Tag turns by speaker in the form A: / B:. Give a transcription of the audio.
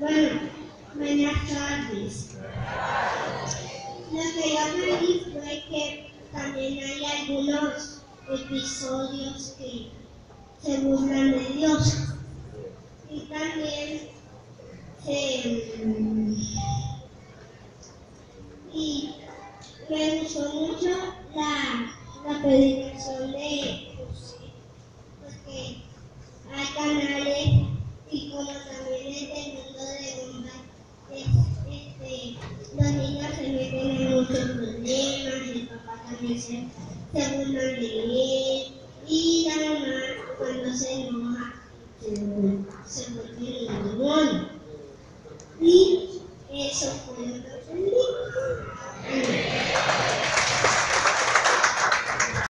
A: Bueno, buenas tardes. Lo que yo aprendí fue que también hay algunos episodios que se burlan de Dios. Y también se... Y me gustó mucho la, la predicación papá también se, se burla de él y la mamá cuando se enoja se, se un demonio. Y eso fue lo que.